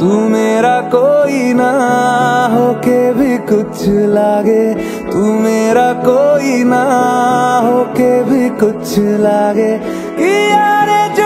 तू मेरा कोई ना होके भी कुछ लागे। तू मेरा कोई ना होके भी कुछ लागे। कि यारे जो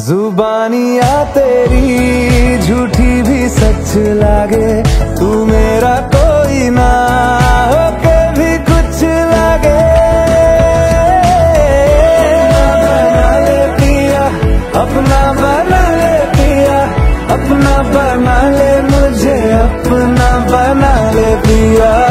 जुबानिया तेरी, झूठी भी सच लागे। तू मेरा कोई ना भी कुछ लागे। बना अपना पिया, अपना बना ले मुझे, अपना बना ले पिया।